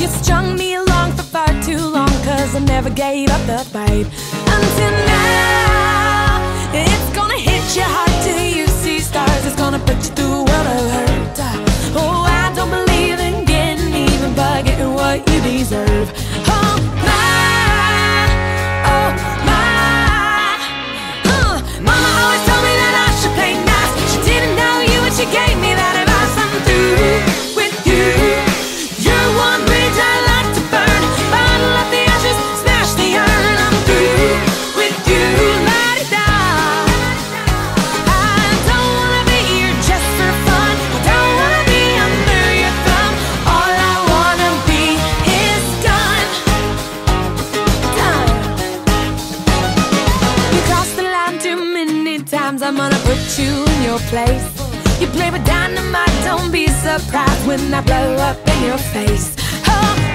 You strung me along for far too long, cause I never gave up the fight. Until now, it's gonna hit you hard till you see stars. It's gonna put you through a world of hurt. Oh, I don't believe in getting even, but getting what you deserve. Times. I'm gonna put you in your place. You play with dynamite, don't be surprised when I blow up in your face. Oh,